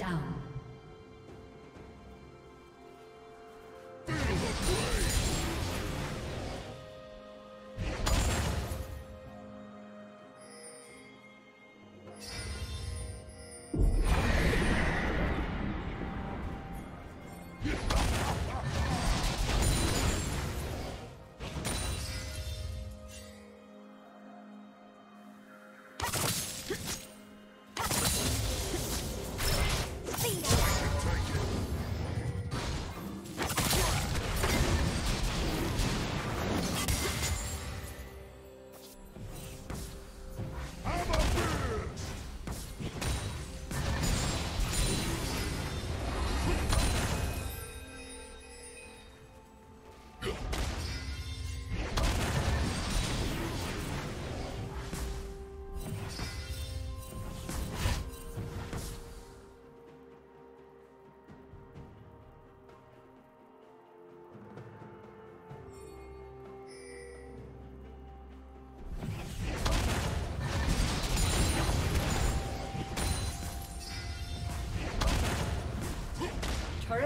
Down.